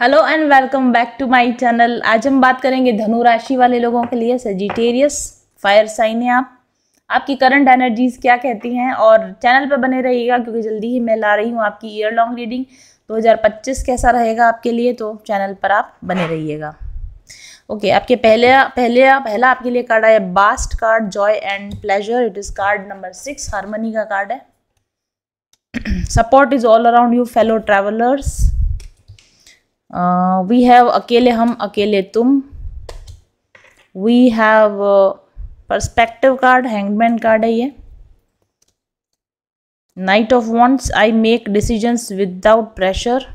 Hello and welcome back to my channel आज हम बात करेंगे धनु राशि वाले लोगों के लिए सजिटेरियस फायर साइन है आप। आपकी करंट एनर्जीज क्या कहती हैं? और चैनल पर बने रहिएगा क्योंकि जल्दी ही मैं ला रही हूँ आपकी ईयर लॉन्ग रीडिंग 2025 कैसा रहेगा आपके लिए? तो चैनल पर आप बने रहिएगा। ओके आपके पहले पहले, पहला आपके लिए कार्ड आया bast card joy and pleasure it is card number six harmony का कार्ड है। Support is all around you fellow travellers we have अकेले हम, अकेले तुम. We have perspective card hangman card है ये. Knight of wands I make decisions without pressure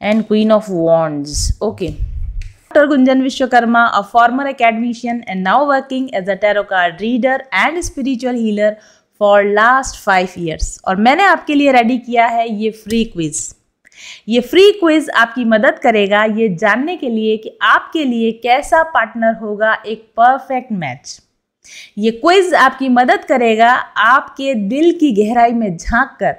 and queen of wands okay doctor Gunjan Vishwakarma a former academician and now working as a tarot card reader and spiritual healer for last five years और मैंने आपके लिए ready किया है ये free quiz ये free quiz आपकी मदद करेगा ये जानने के लिए कि आपके लिए कैसा पार्टनर होगा एक परफेक्ट मैच ये क्विज आपकी मदद करेगा आपके दिल की गहराई में झाँक कर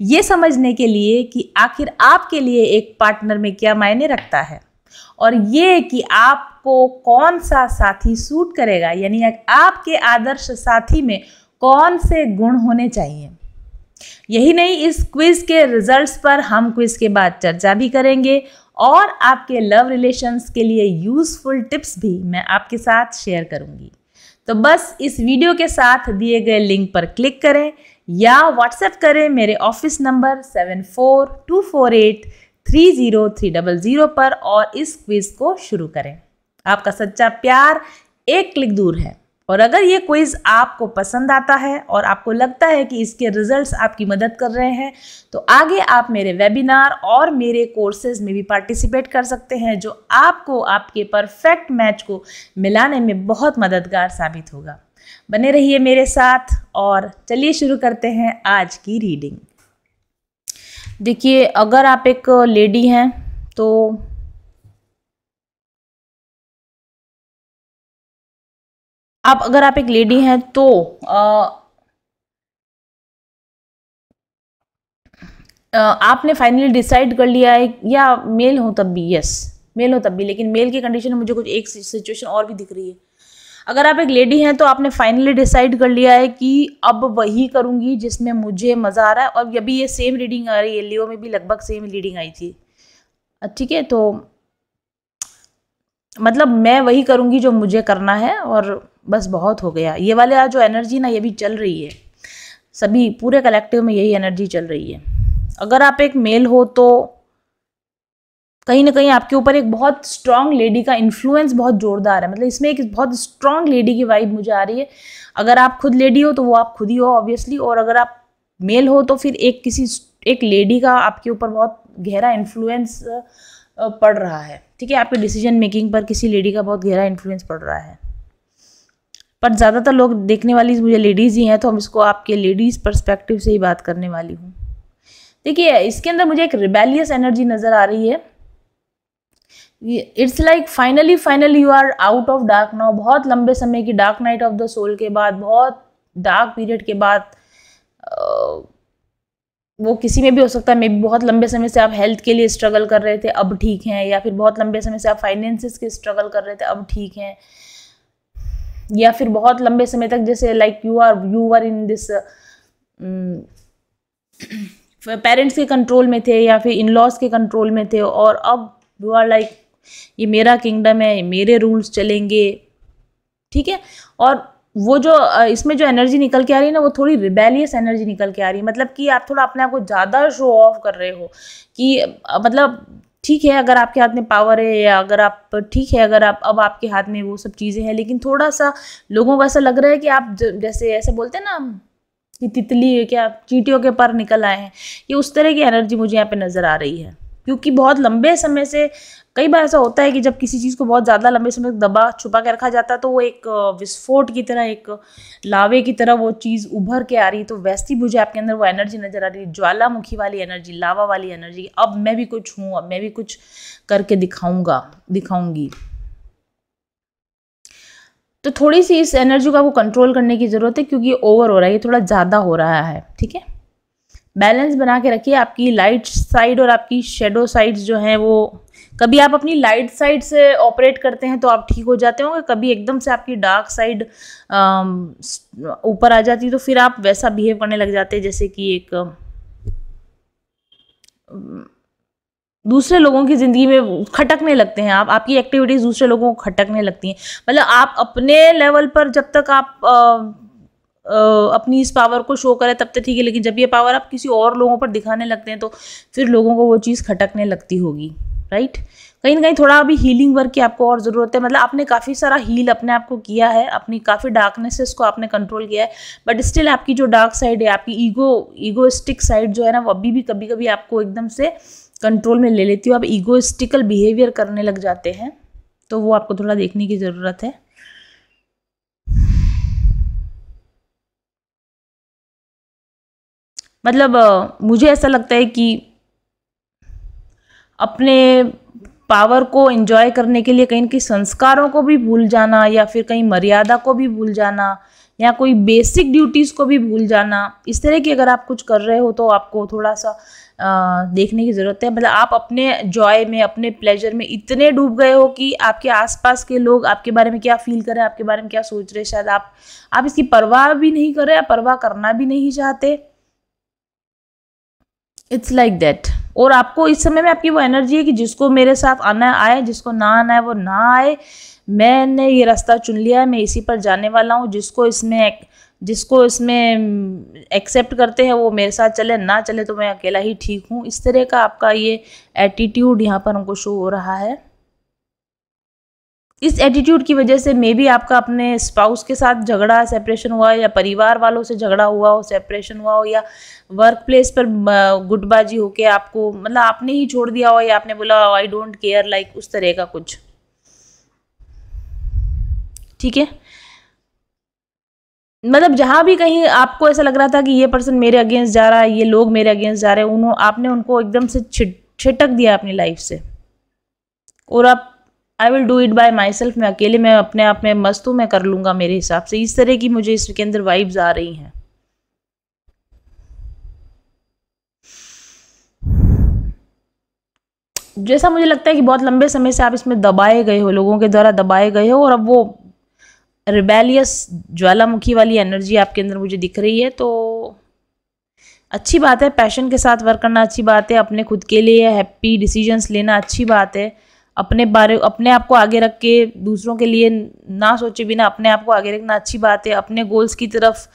ये समझने के लिए कि आखिर आपके लिए एक पार्टनर में क्या मायने रखता है और ये कि आपको कौन सा साथी सूट करेगा, यानी आपके आदर्श साथी में कौन से गुण होने चाहिए। यही नहीं, इस क्विज के रिजल्ट्स पर हम क्विज के बाद चर्चा भी करेंगे और आपके लव रिलेशंस के लिए यूज़फुल टिप्स भी मैं आपके साथ शेयर करूँगी। तो बस इस वीडियो के साथ दिए गए लिंक पर क्लिक करें या व्हाट्सएप करें मेरे office number seven four two four eight three zero three double zero पर और इस क्विज को शुरू करें। आपका सच्चा प्यार एक क्लिक दूर है। और अगर ये क्विज़ आपको पसंद आता है और आपको लगता है कि इसके रिजल्ट्स आपकी मदद कर रहे हैं तो आगे आप मेरे वेबिनार और मेरे कोर्सेज में भी पार्टिसिपेट कर सकते हैं, जो आपको आपके परफेक्ट मैच को मिलाने में बहुत मददगार साबित होगा। बने रहिए मेरे साथ और चलिए शुरू करते हैं आज की रीडिंग देखिए, अगर आप एक लेडी हैं तो आप अगर आप एक लेडी हैं तो आ, आपने फाइनली डिसाइड कर लिया है या मेल हो तब भी? यस मेल हो तब भी लेकिन मेल की कंडीशन में मुझे कुछ एक सिचुएशन और भी दिख रही है। अगर आप एक लेडी हैं तो आपने फाइनली डिसाइड कर लिया है कि अब वही करूँगी जिसमें मुझे मज़ा आ रहा है। और अभी ये सेम रीडिंग आ रही है लियो में भी लगभग सेम रीडिंग आई थी। ठीक है तो मतलब मैं वही करूँगी जो मुझे करना है और बस बहुत हो गया। ये वाले जो एनर्जी ना, ये भी चल रही है। सभी, पूरे कलेक्टिव में यही एनर्जी चल रही है। अगर आप एक मेल हो तो कहीं ना कहीं आपके ऊपर एक बहुत स्ट्रांग लेडी का इन्फ्लुएंस बहुत जोरदार है। मतलब इसमें एक बहुत स्ट्रांग लेडी की वाइब मुझे आ रही है। अगर आप खुद लेडी हो तो वो आप खुद ही हो ऑब्वियसली और अगर आप मेल हो तो फिर एक किसी, एक लेडी का आपके ऊपर बहुत गहरा इन्फ्लुएंस पड़ रहा है। ठीक है, आपके डिसीज़न मेकिंग पर किसी लेडी का बहुत गहरा इन्फ्लुएंस पड़ रहा है। पर ज़्यादातर लोग देखने वाली मुझे लेडीज़ ही हैं तो हम इसको आपके लेडीज़ परस्पेक्टिव से ही बात करने वाली हूँ। देखिए, इसके अंदर मुझे एक रिबेलियस एनर्जी नज़र आ रही है। It's like finally finally you are out of dark now बहुत लंबे समय की dark night of the soul के बाद, बहुत डार्क पीरियड के बाद वो किसी में भी हो सकता है मे भी बहुत लंबे समय से आप हेल्थ के लिए स्ट्रगल कर रहे थे, अब ठीक हैं, या फिर बहुत लंबे समय से आप फाइनेंसिस के स्ट्रगल कर रहे थे, अब ठीक हैं। या फिर बहुत लंबे समय तक जैसे like you are you are in this parents के कंट्रोल में थे, या फिर इन लॉज के कंट्रोल में थे, और अब यू आर लाइक ये मेरा किंगडम है, मेरे रूल्स चलेंगे, ठीक है? और वो जो इसमें जो एनर्जी निकल के आ रही है ना, वो थोड़ी रिबेलियस एनर्जी निकल के आ रही है। मतलब कि आप थोड़ा अपने आप को ज़्यादा शो ऑफ़ कर रहे हो कि मतलब ठीक है, अगर आपके हाथ में पावर है या अगर आप, ठीक है, अगर आप, अब आपके हाथ में वो सब चीज़ें हैं, लेकिन थोड़ा सा लोगों को ऐसा लग रहा है कि आप जैसे ऐसे बोलते हैं ना कि तितली क्या चीटियों के पर निकल आए हैं। ये उस तरह की एनर्जी मुझे यहाँ पे नज़र आ रही है। क्योंकि बहुत लंबे समय से कई बार ऐसा होता है कि जब किसी चीज़ को बहुत ज़्यादा लंबे समय तक दबा, छुपा के रखा जाता है तो वो एक विस्फोट की तरह, एक लावे की तरह वो चीज़ उभर के आ रही है। तो वैसी मुझे आपके अंदर वो एनर्जी नज़र आ रही है, ज्वालामुखी वाली एनर्जी, लावा वाली एनर्जी। अब मैं भी कुछ हूँ, अब मैं भी कुछ करके दिखाऊँगा, दिखाऊँगी। तो थोड़ी सी इस एनर्जी को आपको कंट्रोल करने की ज़रूरत है, क्योंकि ओवर हो रहा है, ये थोड़ा ज़्यादा हो रहा है, ठीक है? बैलेंस बना के रखिए, आपकी लाइट साइड और आपकी शेडो साइड्स जो हैं वो कभी आप अपनी लाइट साइड से ऑपरेट करते हैं तो आप ठीक हो जाते होंगे कभी एकदम से आपकी डार्क साइड ऊपर आ जाती तो फिर आप वैसा बिहेव करने लग जाते जैसे कि एक दूसरे लोगों की ज़िंदगी में खटकने लगते हैं आप आपकी एक्टिविटीज़ दूसरे लोगों को खटकने लगती हैं। मतलब आप अपने लेवल पर जब तक आप आ, अपनी इस पावर को शो करें तब तक ठीक है लेकिन जब ये पावर आप किसी और लोगों पर दिखाने लगते हैं तो फिर लोगों को वो चीज़ खटकने लगती होगी। राइट? कहीं ना कहीं थोड़ा अभी हीलिंग वर्क की आपको और ज़रूरत है। मतलब आपने काफ़ी सारा हील अपने आप को किया है, अपनी काफ़ी डार्कनेसेस को आपने कंट्रोल किया है बट स्टिल आपकी जो डार्क साइड है, आपकी ईगो ईगोस्टिक साइड जो है ना, वो अभी भी कभी कभी आपको एकदम से कंट्रोल में ले लेती हो आप ईगोस्टिकल बिहेवियर करने लग जाते हैं तो वो आपको थोड़ा देखने की ज़रूरत है। मतलब मुझे ऐसा लगता है कि अपने पावर को एंजॉय करने के लिए कहीं कहीं संस्कारों को भी भूल जाना या फिर कहीं मर्यादा को भी भूल जाना या कोई बेसिक ड्यूटीज़ को भी भूल जाना इस तरह की अगर आप कुछ कर रहे हो तो आपको थोड़ा सा आ, देखने की ज़रूरत है। मतलब आप अपने जॉय में अपने प्लेजर में इतने डूब गए हो कि आपके आसपास के लोग आपके बारे में क्या फील कर रहे हैं आपके बारे में क्या सोच रहे हैं शायद आप आप इसकी परवाह भी नहीं कर रहे परवाह करना भी नहीं चाहते। इट्स लाइक दैट और आपको इस समय में आपकी वो एनर्जी है कि जिसको मेरे साथ आना आए, जिसको ना आना है वो ना आए। मैंने ये रास्ता चुन लिया है, मैं इसी पर जाने वाला हूँ। जिसको इसमें जिसको इसमें एक्सेप्ट करते हैं, वो मेरे साथ चले, ना चले तो मैं अकेला ही ठीक हूँ। इस तरह का आपका ये एटीट्यूड यहाँ पर हमको शो हो रहा है। इस एटीट्यूड की वजह से मे भी आपका अपने स्पाउस के साथ झगड़ा सेपरेशन हुआ, या परिवार वालों से झगड़ा हुआ हो सेपरेशन हुआ हो, या वर्क प्लेस पर गुटबाजी होके आपको मतलब आपने ही छोड़ दिया हो, या आपने बोला आई डोंट केयर लाइक उस तरह का कुछ। ठीक है? मतलब जहाँ भी कहीं आपको ऐसा लग रहा था कि ये पर्सन मेरे अगेंस्ट जा रहा है, ये लोग मेरे अगेंस्ट जा रहे हैं उन्होंने आपने उनको एकदम से छिट, छिटक दिया अपनी लाइफ से। और आप I will do it by myself मैं अकेले, मैं अपने आप में मस्त हूँ, मैं कर लूँगा मेरे हिसाब से। इस तरह की मुझे इसके अंदर वाइब्स आ रही हैं। जैसा मुझे लगता है कि बहुत लंबे समय से आप इसमें दबाए गए हो, लोगों के द्वारा दबाए गए हो, और अब वो रिबेलियस ज्वालामुखी वाली एनर्जी आपके अंदर मुझे दिख रही है तो अच्छी बात है। पैशन के साथ वर्क करना अच्छी बात है। अपने खुद के लिए हैप्पी डिसीजंस लेना अच्छी बात है। अपने बारे, अपने आप को आगे रख के दूसरों के लिए ना सोचे बिना अपने आप को आगे रखना अच्छी बात है। अपने गोल्स की तरफ़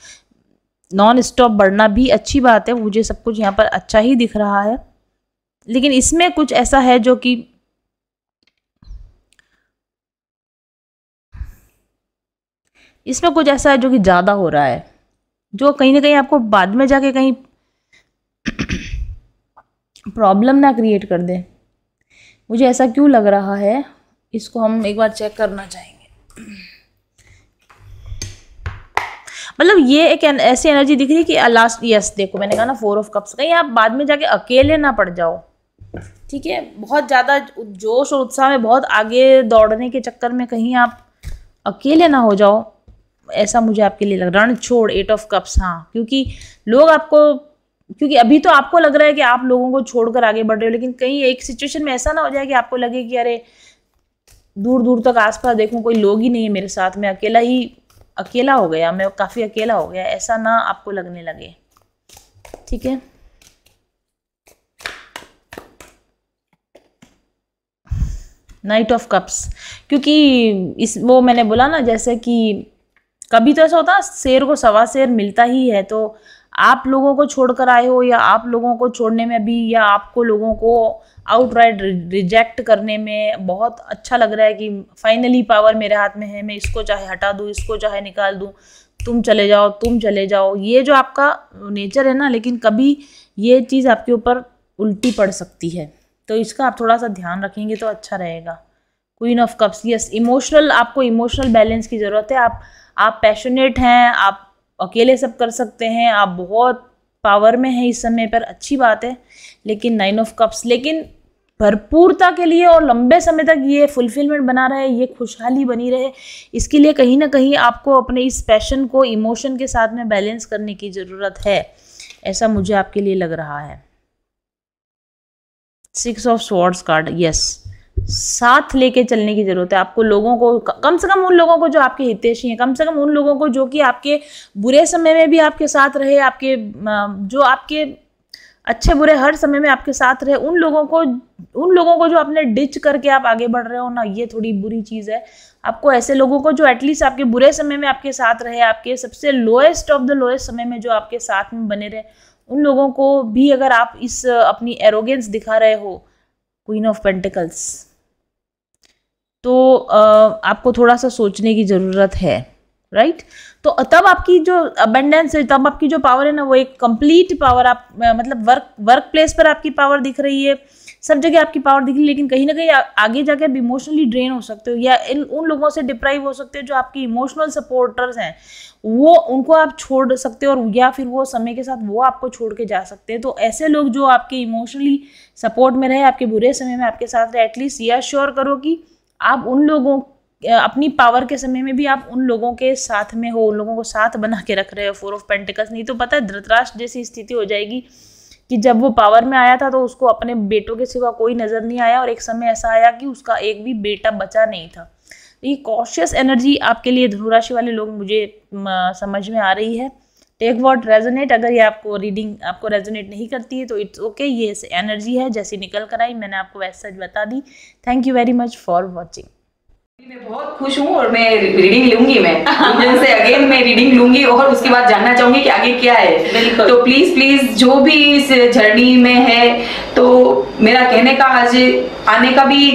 नॉन स्टॉप बढ़ना भी अच्छी बात है। मुझे सब कुछ यहाँ पर अच्छा ही दिख रहा है। लेकिन इसमें कुछ ऐसा है जो कि इसमें कुछ ऐसा है जो कि ज़्यादा हो रहा है, जो कहीं ना कहीं आपको बाद में जाके कहीं प्रॉब्लम ना क्रिएट कर दे। मुझे ऐसा क्यों लग रहा है? इसको हम एक बार चेक करना चाहेंगे। मतलब ये एक ऐसी एनर्जी दिख रही है कि लास्ट यस देखो, मैंने कहा ना फोर ऑफ़ कप्स कहीं आप बाद में जाके अकेले ना पड़ जाओ। ठीक है? बहुत ज़्यादा जोश और उत्साह में बहुत आगे दौड़ने के चक्कर में कहीं आप अकेले ना हो जाओ। ऐसा मुझे आपके लिए लग रहा रण छोड़ एट ऑफ़ कप्स हाँ। क्योंकि लोग आपको क्योंकि अभी तो आपको लग रहा है कि आप लोगों को छोड़कर आगे बढ़ रहे हो, लेकिन कहीं एक सिचुएशन में ऐसा ना हो जाए कि आपको लगे कि अरे दूर दूर तक आसपास देखूँ, कोई लोग ही नहीं है मेरे साथ, में अकेला ही, अकेला हो गया, मैं काफ़ी अकेला हो गया, ऐसा ना आपको लगने लगे। ठीक है? नाइट ऑफ़ कप्स क्योंकि इस, वो मैंने बोला ना, जैसे कि कभी तो ऐसा होता, शेर को सवा शेर मिलता ही है तो आप लोगों को छोड़कर आए हो या आप लोगों को छोड़ने में भी या आपको लोगों को आउटराइट रिजेक्ट करने में बहुत अच्छा लग रहा है कि फाइनली पावर मेरे हाथ में है, मैं इसको चाहे हटा दूँ, इसको चाहे निकाल दूँ, तुम चले जाओ, तुम चले जाओ। ये जो आपका नेचर है ना, लेकिन कभी ये चीज़ आपके ऊपर उल्टी पड़ सकती है। तो इसका आप थोड़ा सा ध्यान रखेंगे तो अच्छा रहेगा। Queen of cups yes emotional आपको इमोशनल बैलेंस की ज़रूरत है। आप आप पैशनेट हैं, आप अकेले सब कर सकते हैं। आप बहुत पावर में हैं इस समय पर, अच्छी बात है। लेकिन नाइन ऑफ़ कप्स लेकिन भरपूरता के लिए और लंबे समय तक ये फुलफिलमेंट बना रहे, ये खुशहाली बनी रहे, इसके लिए कहीं ना कहीं आपको अपने इस पैशन को इमोशन के साथ में बैलेंस करने की ज़रूरत है, ऐसा मुझे आपके लिए लग रहा है। Six of swords card yes साथ लेके चलने की ज़रूरत है। आपको लोगों को कम से कम उन लोगों को जो आपके हितेशी हैं, कम से कम उन लोगों को जो कि आपके बुरे समय में भी आपके साथ रहे, आपके जो आपके अच्छे बुरे हर समय में आपके साथ रहे, उन लोगों को, उन लोगों को जो आपने डिच करके आप आगे बढ़ रहे हो ना, ये थोड़ी बुरी चीज़ है। आपको ऐसे लोगों को जो एटलीस्ट आपके बुरे समय में आपके साथ रहे, आपके सबसे लोएस्ट ऑफ़ द लोएस्ट समय में जो आपके साथ में बने रहे, उन लोगों को भी अगर आप इस, अपनी एरोगेंस दिखा रहे हो क्वीन ऑफ़ पेंटिकल्स तो आपको थोड़ा सा सोचने की ज़रूरत है राइट right? तो तब आपकी जो अबेंडेंस है, तब आपकी जो पावर है ना, वो एक कंप्लीट पावर आप मतलब वर्क वर्क प्लेस पर आपकी पावर दिख रही है। सब जगह आपकी पावर दिख रही है, लेकिन कहीं ना कहीं आगे जाके आप इमोशनली ड्रेन हो सकते हो, या इन, उन लोगों से डिप्राइव हो सकते हो, जो आपकी इमोशनल सपोर्टर्स हैं। वो, उनको आप छोड़ सकते हो, और या फिर वो समय के साथ वो आपको छोड़ के जा सकते हैं। तो ऐसे लोग जो आपके इमोशनली सपोर्ट में रहे, आपके बुरे समय में, आपके साथ रहे एटलीस्ट यह श्योर करो कि आप उन लोगों अपनी पावर के समय में भी आप उन लोगों के साथ में हो, उन लोगों को साथ बना के रख रहे हो फोर ऑफ़ पेंटिकल्स नहीं तो पता है, धृतराष्ट्र जैसी स्थिति हो जाएगी कि जब वो पावर में आया था तो उसको अपने बेटों के सिवा कोई नज़र नहीं आया और एक समय ऐसा आया कि उसका एक भी बेटा बचा नहीं था। तो ये कॉशियस एनर्जी आपके लिए ध्रुव राशि वाले लोग मुझे समझ में आ रही है। टेक वॉट रेजोनेट अगर ये आपको रीडिंग आपको रेजोनेट नहीं करती है तो इट्स ओके okay, ये एनर्जी है जैसी निकल कर आई मैंने आपको वैसे बता दी। Thank you very much for watching मैं बहुत खुश हूँ और मैं रीडिंग लूँगी मैं। से अगेन मैं रीडिंग लूँगी और उसके बाद जानना चाहूँगी कि आगे क्या है। तो प्लीज़ प्लीज़ जो भी इस जर्नी में है तो मेरा कहने का आज आने का भी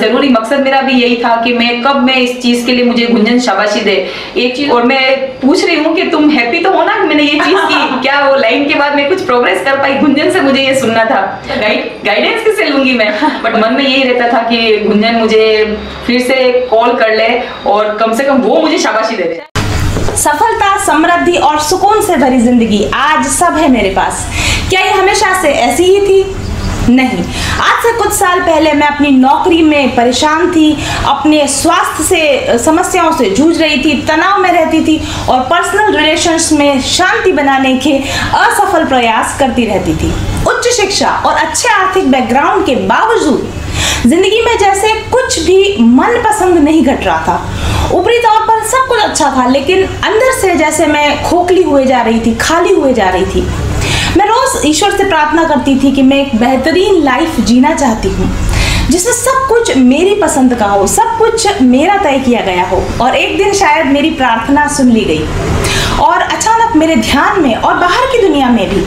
ज़रूरी मकसद मेरा भी यही था कि मैं कब मैं इस चीज़ के लिए मुझे गुंजन शाबाशी दे। एक चीज़ और मैं पूछ रही हूँ कि तुम हैप्पी तो हो ना मैंने ये चीज़ की? क्या वो लाइन के बाद मैं कुछ प्रोग्रेस कर पाई? गुंजन से मुझे ये सुनना था। गाइड गाइडेंस किससे लूँगी मैं? बट मन में यही रहता था कि गुंजन मुझे फिर से कॉल कर ले और कम से कम वो मुझे शाबाशी दे दे। सफलता समृद्धि और सुकून से भरी ज़िंदगी आज सब है मेरे पास। क्या ये हमेशा से ऐसी ही थी? नहीं। आज से कुछ साल पहले मैं अपनी नौकरी में परेशान थी, अपने स्वास्थ्य से, समस्याओं से जूझ रही थी, तनाव में रहती थी और पर्सनल रिलेशंस में शांति बनाने के असफल प्रयास करती रहती थी। उच्च शिक्षा और अच्छे आर्थिक बैकग्राउंड के बावजूद, ज़िंदगी में जैसे कुछ भी मन पसंद नहीं घट रहा था। ऊपरी तौर पर सब कुछ अच्छा था, लेकिन अंदर से जैसे मैं खोखली हुए जा रही थी, खाली हुए जा रही थी। मैं रोज ईश्वर से प्रार्थना करती थी कि मैं एक बेहतरीन लाइफ जीना चाहती हूँ, जिसमें सब कुछ मेरी पसंद का हो, सब कुछ मेरा तय किया गया हो और एक दिन शायद मेरी प्रार्थना सुन ली गई। और अचानक मेरे ध्यान में और बाहर की दुनिया में भी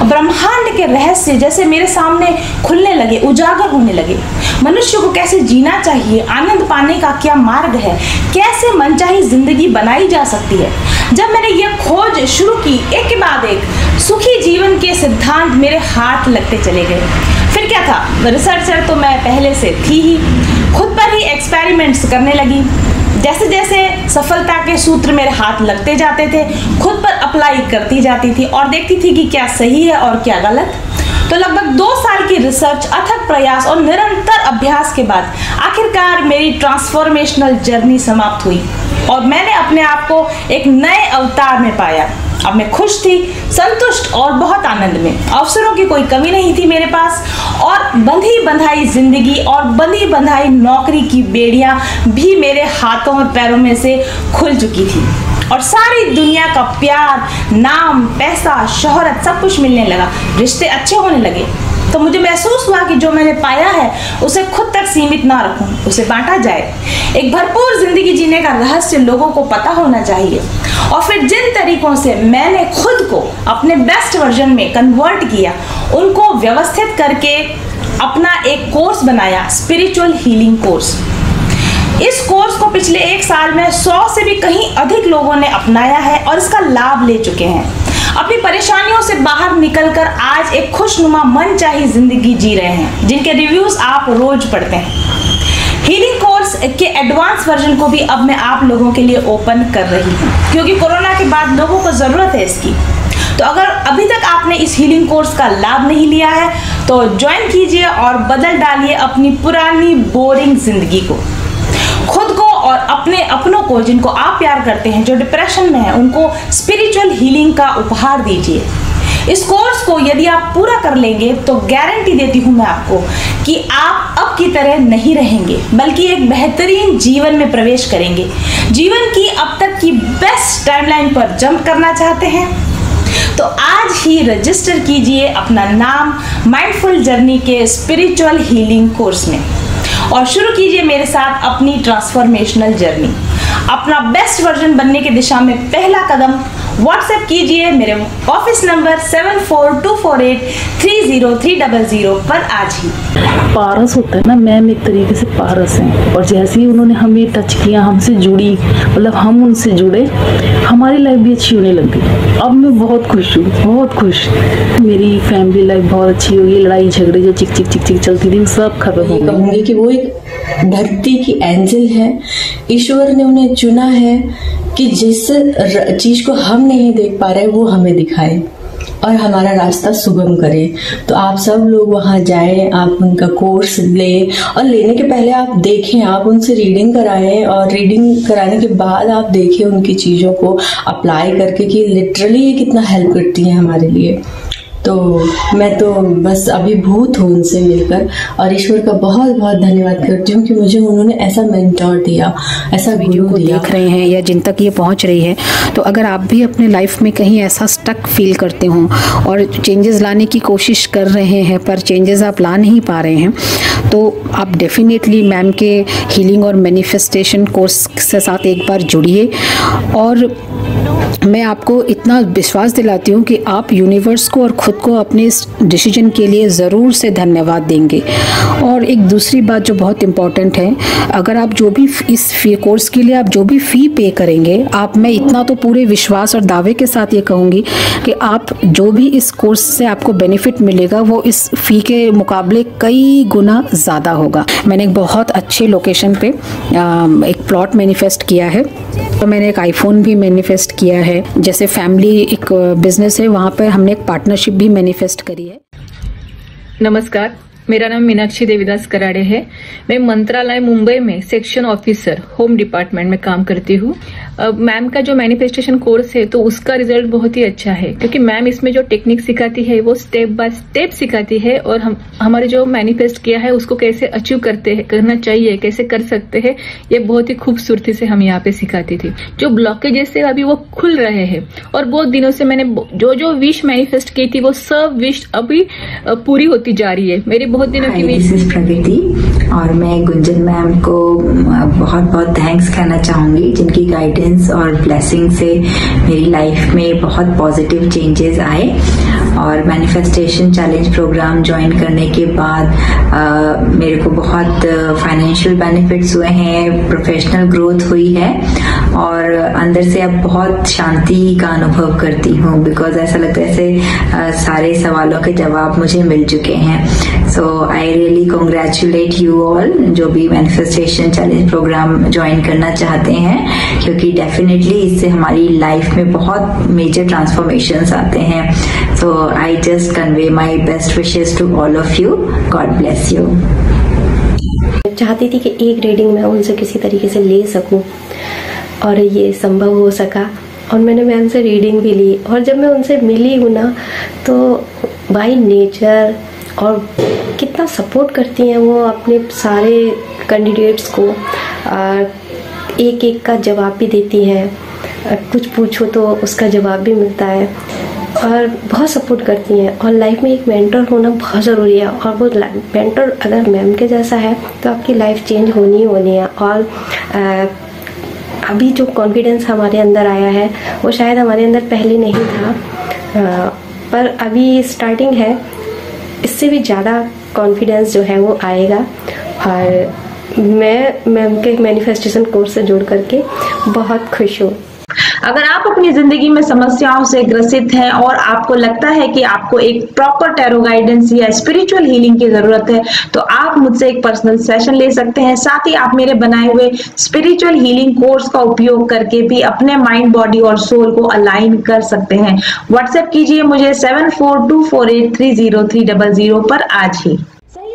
ब्रह्मांड के रहस्य जैसे मेरे सामने खुलने लगे, उजागर होने लगे। मनुष्य को कैसे जीना चाहिए, आनंद पाने का क्या मार्ग है, कैसे मनचाही ज़िंदगी बनाई जा सकती है? जब मैंने यह खोज शुरू की, एक के बाद एक सुखी जीवन के सिद्धांत मेरे हाथ लगते चले गए। फिर क्या था? रिसर्चर तो मैं पहले से थी ही। खुद पर ही एक्सपेरिमेंट्स करने लगी। जैसे जैसे सफलता के सूत्र मेरे हाथ लगते जाते थे, खुद पर अप्लाई करती जाती थी और देखती थी कि क्या सही है और क्या गलत। तो लगभग दो साल की रिसर्च अथक प्रयास और निरंतर अभ्यास के बाद आखिरकार मेरी ट्रांसफॉर्मेशनल जर्नी समाप्त हुई और मैंने अपने आप को एक नए अवतार में पाया। अब मैं खुश थी, संतुष्ट और बहुत आनंद में। अवसरों की कोई कमी नहीं थी मेरे पास और बंधी बंधाई ज़िंदगी और बंधी बंधाई नौकरी की बेड़ियाँ भी मेरे हाथों और पैरों में से खुल चुकी थी। और सारी दुनिया का प्यार, नाम, पैसा, शोहरत सब कुछ मिलने लगा। रिश्ते अच्छे होने लगे। तो मुझे महसूस हुआ कि जो मैंने पाया है, उसे खुद तक सीमित ना रखूँ, उसे बांटा जाए। एक भरपूर ज़िंदगी जीने का रहस्य लोगों को पता होना चाहिए। और फिर जिन तरीकों से मैंने खुद को अपने बेस्ट वर्जन में कन्वर्ट किया, उनको व्यवस्थित करके अपना एक कोर्स बनाया स्पिरिचुअल हीलिंग कोर्स इस कोर्स को पिछले एक साल में सौ से भी कहीं अधिक लोगों ने अपनाया है और इसका लाभ ले चुके हैं। अपनी परेशानियों से बाहर निकलकर आज एक खुशनुमा मन चाही ज़िंदगी जी रहे हैं, जिनके रिव्यूज़ आप रोज पढ़ते हैं। हीलिंग कोर्स के एडवांस वर्जन को भी अब मैं आप लोगों के लिए ओपन कर रही हूँ, क्योंकि कोरोना के बाद लोगों को ज़रूरत है इसकी। तो अगर अभी तक आपने इस हीलिंग कोर्स का लाभ नहीं लिया है तो ज्वाइन कीजिए और बदल डालिए अपनी पुरानी बोरिंग ज़िंदगी को। और अपने अपनों को, जिनको आप प्यार करते हैं, जो डिप्रेशन में है, उनको स्पिरिचुअल हीलिंग का उपहार दीजिए। इस कोर्स को यदि आप पूरा कर लेंगे तो गारंटी देती हूँ मैं आपको कि आप अब की तरह नहीं रहेंगे, बल्कि एक बेहतरीन जीवन में प्रवेश करेंगे। जीवन की अब तक की बेस्ट टाइमलाइन पर जंप करना चाहते हैं? तो आज ही रजिस्टर कीजिए अपना नाम माइंडफुल जर्नी के स्पिरिचुअल हीलिंग कोर्स में। और शुरू कीजिए मेरे साथ अपनी ट्रांसफॉर्मेशनल जर्नी अपना बेस्ट वर्जन बनने की दिशा में पहला कदम व्हाट्सएप कीजिए मेरे office number seven four two four eight three zero three double zero पर आज ही। पारस होता है ना मैम एक तरीके से पारस हैं। और जैसे ही उन्होंने हमें टच किया हमसे जुड़ी मतलब हम उनसे जुड़े हमारी लाइफ भी अच्छी होने लग गई। अब मैं बहुत खुश हूँ बहुत खुश। मेरी फैमिली लाइफ बहुत अच्छी हो गई लड़ाई झगड़े जो चिक चिक चिक चिक चलती थी सब खत्म हो गई। कहूँगी कि वो एक धरती की एंजल है। ईश्वर ने उन्हें चुना है कि जिस चीज़ को हम नहीं देख पा रहे, वो हमें दिखाए और हमारा रास्ता सुगम करे। तो आप सब लोग वहाँ जाए, आप उनका कोर्स लें और लेने के पहले आप देखें, आप उनसे रीडिंग कराएँ और रीडिंग कराने के बाद आप देखें उनकी चीज़ों को अप्लाई करके कि लिटरली ये कितना हेल्प करती हैं हमारे लिए। तो मैं तो बस अभिभूत हूँ उनसे मिलकर। और ईश्वर का बहुत बहुत धन्यवाद करती हूँ कि मुझे उन्होंने ऐसा मेंटोर दिया ऐसा वीडियो को दिया। देख रहे हैं या जिन तक ये पहुँच रही है तो अगर आप भी अपने लाइफ में कहीं ऐसा स्टक फील करते हो और चेंजेस लाने की कोशिश कर रहे हैं पर चेंजेस आप ला नहीं पा रहे हैं तो आप डेफिनेटली मैम के हीलिंग और मैनिफेस्टेशन कोर्स के साथ एक बार जुड़िए। और मैं आपको इतना विश्वास दिलाती हूँ कि आप यूनिवर्स को और ख़ुद को अपने इस डिसीज़न के लिए ज़रूर से धन्यवाद देंगे। और एक दूसरी बात जो बहुत इंपॉर्टेंट है, अगर आप जो भी इस फ़ी कोर्स के लिए आप जो भी फ़ी पे करेंगे, आप, मैं इतना तो पूरे विश्वास और दावे के साथ ये कहूँगी कि आप जो भी इस कोर्स से आपको बेनिफिट मिलेगा, वो इस फ़ी के मुकाबले कई गुना ज़्यादा होगा। मैंने एक बहुत अच्छे लोकेशन पर एक प्लॉट मैनिफेस्ट किया है। तो मैंने एक आईफोन भी मैनिफेस्ट किया है। जैसे फैमिली एक बिज़नेस है, वहाँ पर हमने एक पार्टनरशिप भी मैनिफेस्ट करी है। नमस्कार। मेरा नाम मीनाक्षी देवीदास कराड़े है। मैं मंत्रालय मुंबई में सेक्शन ऑफिसर होम डिपार्टमेंट में काम करती हूँ। मैम का जो मैनिफेस्टेशन कोर्स है तो उसका रिज़ल्ट बहुत ही अच्छा है, क्योंकि मैम इसमें जो टेक्निक सिखाती है, वो स्टेप बाय स्टेप सिखाती है, और हम, हमारे जो मैनिफेस्ट किया है, उसको कैसे अचीव करते हैं, करना चाहिए, कैसे कर सकते हैं, ये बहुत ही खूबसूरती से हम यहाँ पे सिखाती थी। जो ब्लॉकेजेस है, अभी वो खुल रहे हैं, और बहुत दिनों से मैंने जो जो विश मैनिफेस्ट की थी, वो सब विश अभी पूरी होती जा रही है। मेरी बहुत दिनों की दिस इज़ प्रगति और मैं गुंजन मैम को बहुत बहुत थैंक्स कहना चाहूँगी जिनकी गाइडेंस और ब्लेसिंग से मेरी लाइफ में बहुत पॉजिटिव चेंजेस आए और मैनिफेस्टेशन चैलेंज प्रोग्राम ज्वाइन करने के बाद अ, मेरे को बहुत फाइनेंशियल बेनिफिट्स हुए हैं प्रोफेशनल ग्रोथ हुई है और अंदर से अब बहुत शांति का अनुभव करती हूँ बिकॉज़ ऐसा लगता है अ, सारे सवालों के जवाब मुझे मिल चुके हैं। So I really congratulate you all जो भी मैनिफेस्टेशन चैलेंज प्रोग्राम ज्वाइन करना चाहते हैं, क्योंकि डेफिनेटली इससे हमारी लाइफ में बहुत मेजर ट्रांसफॉर्मेशन आते हैं। So I just convey my best wishes to all of you God bless you चाहती थी कि एक रीडिंग मैं उनसे किसी तरीके से ले सकूँ, और ये संभव हो सका। और मैंने मैम से रीडिंग भी ली, और जब मैं उनसे मिली हूँ ना तो बाई नेचर और कितना सपोर्ट करती हैं वो अपने सारे कैंडिडेट्स को। एक एक का जवाब भी देती हैं। कुछ पूछो तो उसका जवाब भी मिलता है। और बहुत सपोर्ट करती हैं। और लाइफ में एक मेंटर होना बहुत ज़रूरी है। और वो मेंटर अगर मैम के जैसा है तो आपकी लाइफ चेंज होनी ही होनी है। और अ, अभी जो कॉन्फिडेंस हमारे अंदर आया है वो शायद हमारे अंदर पहले नहीं था। अ, पर अभी स्टार्टिंग है। इससे भी ज़्यादा कॉन्फिडेंस जो है वो आएगा। और मैं मैम के मैनिफेस्टेशन कोर्स से जुड़ करके बहुत खुश हूँ। अगर आप अपनी ज़िंदगी में समस्याओं से ग्रसित हैं और आपको लगता है कि आपको एक प्रॉपर टैरो गाइडेंस या स्पिरिचुअल हीलिंग की ज़रूरत है तो आप मुझसे एक पर्सनल सेशन ले सकते हैं। साथ ही आप मेरे बनाए हुए स्पिरिचुअल हीलिंग कोर्स का उपयोग करके भी अपने माइंड बॉडी और सोल को अलाइन कर सकते हैं। व्हाट्सएप कीजिए मुझे seven four two four eight three zero three double zero पर आज ही।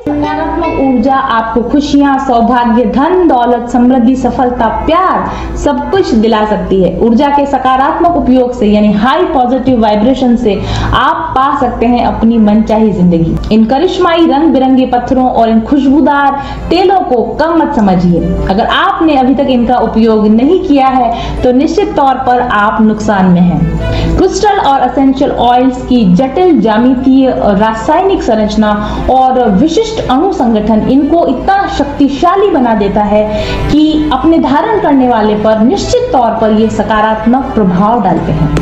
सकारात्मक ऊर्जा, आपको खुशियाँ, सौभाग्य, धन, दौलत, समृद्धि, सफलता, प्यार, सब कुछ दिला सकती है। ऊर्जा के सकारात्मक उपयोग से, यानी हाई पॉजिटिव वाइब्रेशन से, आप पा सकते हैं अपनी मनचाही ज़िंदगी। इन करिश्माई रंग बिरंगे पत्थरों और इन खुशबूदार तेलों को कम मत समझिए। अगर आपने अभी तक इनका उपयोग नहीं किया है तो निश्चित तौर पर आप नुकसान में हैं। क्रिस्टल और असेंशियल ऑयल्स की जटिल जामितीय रासायनिक संरचना और विशिष्ट अणु संगठन इनको इतना शक्तिशाली बना देता है कि अपने धारण करने वाले पर निश्चित तौर पर ये सकारात्मक प्रभाव डालते हैं।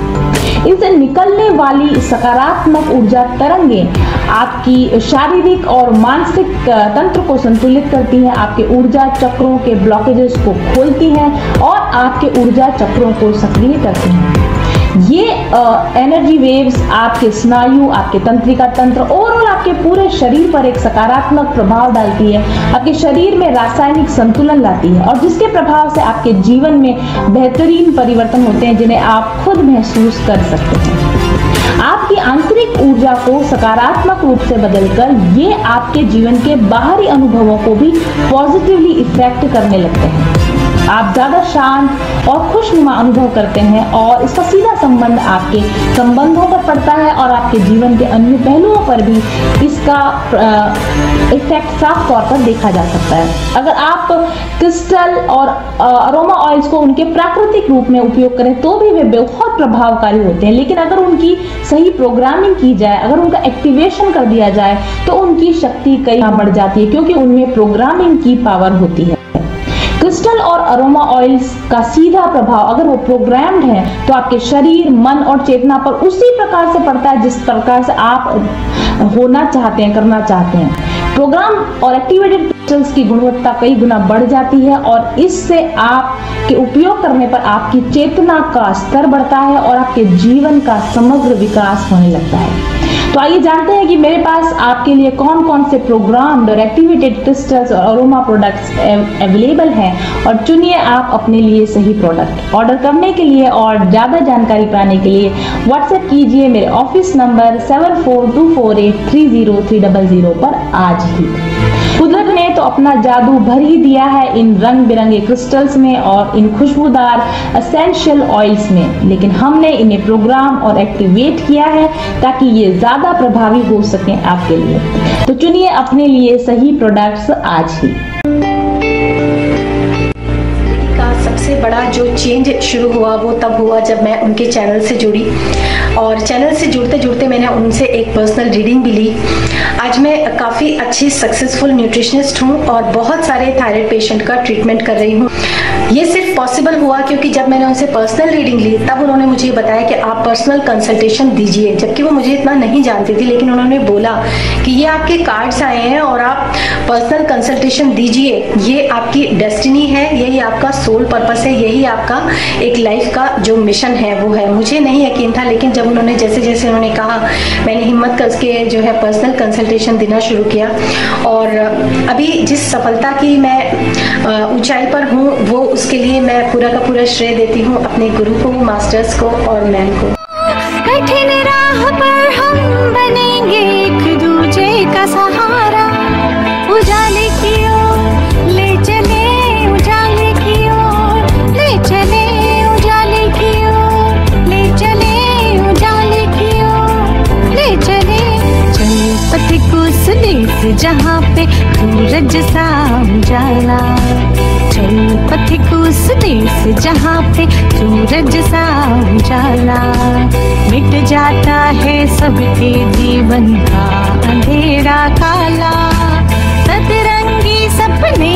इनसे निकलने वाली सकारात्मक ऊर्जा तरंगे आपकी शारीरिक और मानसिक तंत्र को संतुलित करती हैं, आपके ऊर्जा चक्रों के ब्लॉकेजेस को खोलती हैं और आपके ऊर्जा चक्रों को सक्रिय करती हैं। ये एनर्जी वेव्स आपके स्नायु, आपके तंत्रिका तंत्र ओवरऑल आपके पूरे शरीर पर एक सकारात्मक प्रभाव डालती है। आपके शरीर में रासायनिक संतुलन लाती है और जिसके प्रभाव से आपके जीवन में बेहतरीन परिवर्तन होते हैं, जिन्हें आप खुद महसूस कर सकते हैं। आपकी आंतरिक ऊर्जा को सकारात्मक रूप से बदलकर ये आपके जीवन के बाहरी अनुभवों को भी पॉजिटिवली इफ़ेक्ट करने लगते हैं। आप ज़्यादा शांत और खुशनुमा अनुभव करते हैं और इसका सीधा संबंध आपके संबंधों पर पड़ता है और आपके जीवन के अन्य पहलुओं पर भी इसका इफ़ेक्ट साफ़ तौर पर देखा जा सकता है। अगर आप क्रिस्टल और अरोमा ऑयल्स को उनके प्राकृतिक रूप में उपयोग करें तो भी वे बहुत प्रभावकारी होते हैं। लेकिन अगर उनकी सही प्रोग्रामिंग की जाए, अगर उनका एक्टिवेशन कर दिया जाए तो उनकी शक्ति कई बढ़ जाती है, क्योंकि उनमें प्रोग्रामिंग की पावर होती है। क्रिस्टल और अरोमा ऑयल्स का सीधा प्रभाव अगर वो प्रोग्राम्ड है तो आपके शरीर, मन और चेतना पर उसी प्रकार से पड़ता है जिस प्रकार से आप होना चाहते हैं, करना चाहते हैं। प्रोग्राम और एक्टिवेटेड क्रिस्टल्स की गुणवत्ता कई गुना बढ़ जाती है और इससे आप के उपयोग करने पर आपकी चेतना का स्तर बढ़ता है और आपके जीवन का समग्र विकास होने लगता है। तो आइए जानते हैं कि मेरे पास आपके लिए कौन कौन से प्रोग्राम और एक्टिवेटेड क्रिस्टल्स और अरोमा प्रोडक्ट्स अवेलेबल हैं और चुनिए आप अपने लिए सही प्रोडक्ट ऑर्डर करने के लिए और ज़्यादा जानकारी पाने के लिए व्हाट्सएप कीजिए मेरे office number seven four two four eight three zero three double zero पर आज ही। कुदरत ने तो अपना जादू भर ही दिया है इन रंग बिरंगे क्रिस्टल्स में और इन खुशबूदार असेंशियल ऑयल्स में। लेकिन हमने इन्हें प्रोग्राम और एक्टिवेट किया है ताकि ये ज़्यादा प्रभावी हो सके आपके लिए। तो चुनिए अपने लिए सही प्रोडक्ट्स आज ही। बड़ा जो चेंज शुरू हुआ, वो तब हुआ जब मैं उनके चैनल से जुड़ी। और चैनल से जुड़ते जुड़ते मैंने उनसे एक पर्सनल रीडिंग भी ली। आज मैं काफ़ी अच्छी सक्सेसफुल न्यूट्रिशनिस्ट हूँ और बहुत सारे थायराइड पेशेंट का ट्रीटमेंट कर रही हूँ। ये सिर्फ़ पॉसिबल हुआ क्योंकि जब मैंने उनसे पर्सनल रीडिंग ली, तब उन्होंने मुझे बताया कि आप पर्सनल कंसल्टेशन दीजिए। जबकि वो मुझे इतना नहीं जानती थी, लेकिन उन्होंने बोला कि ये आपके कार्ड्स आए हैं और आप पर्सनल कंसल्टेशन दीजिए। ये आपकी डेस्टिनी है, यही आपका सोल पर्पस है, यही आपका एक लाइफ का जो मिशन है, वो है। मुझे नहीं यकीन था, लेकिन जब उन्होंने जैसे जैसे उन्होंने कहा, मैंने हिम्मत करके जो है पर्सनल कंसल्टेशन देना शुरू किया। और अभी जिस सफलता की मैं ऊंचाई पर हूँ, वो उसके लिए मैं पूरा का पूरा श्रेय देती हूँ अपने गुरु को मास्टर्स को और मैम को। कठिन राह पर हम बनेंगे एक दूजे का सहारा। उजाले की ओर ले चले, उजाले की ओर ले चले, उजाले की ओर ले चले, उजाले की ओर ले चले। चले जहाँ पे सूरज सा उजाला चल पथिक उस देश जहाँ पे सूरज सा उजाला मिट जाता है सबके जीवन का अंधेरा काला। सतरंगी सपने